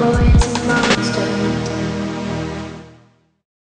boys.